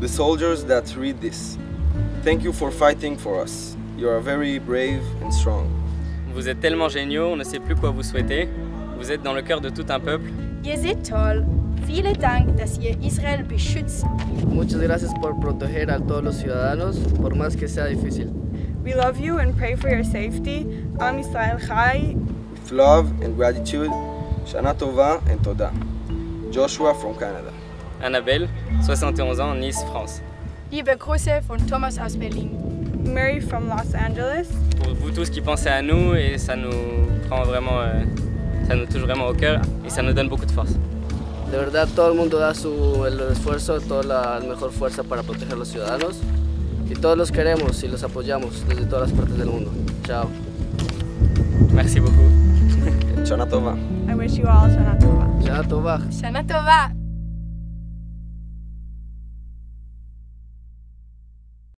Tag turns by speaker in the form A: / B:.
A: the soldiers that read this, thank you for fighting for us. You are very brave and strong.
B: Vous êtes tellement géniaux, on ne sait plus quoi vous souhaiter. Vous êtes dans le cœur de tout un peuple.
C: Ihr seid toll. Vielen Dank, dass ihr Israel beschützt.
D: Muchas gracias por proteger a todos los ciudadanos, por más que sea difícil.
E: We love you and pray for your safety. Am Israel Chai.
A: With love and gratitude, Shana Tova and Toda. Joshua from Canada.
B: Annabelle, 71 ans, Nice, France.
C: Liebe Grüße von Thomas aus Berlin.
E: Mary from Los Angeles.
B: Pour vous tous qui pensez à nous et ça nous prend vraiment, euh, ça nous touche vraiment au cœur et ça nous donne beaucoup de force.
D: De verdad, todo el mundo da su, el esfuerzo, toda la mejor fuerza para proteger a los ciudadanos. Y todos los queremos y los apoyamos desde todas las partes del mundo. Chao.
B: Merci beaucoup.
A: Shana Tova.
E: I wish you all Shana Tova.
D: Shana Tova.
C: Shana Tova.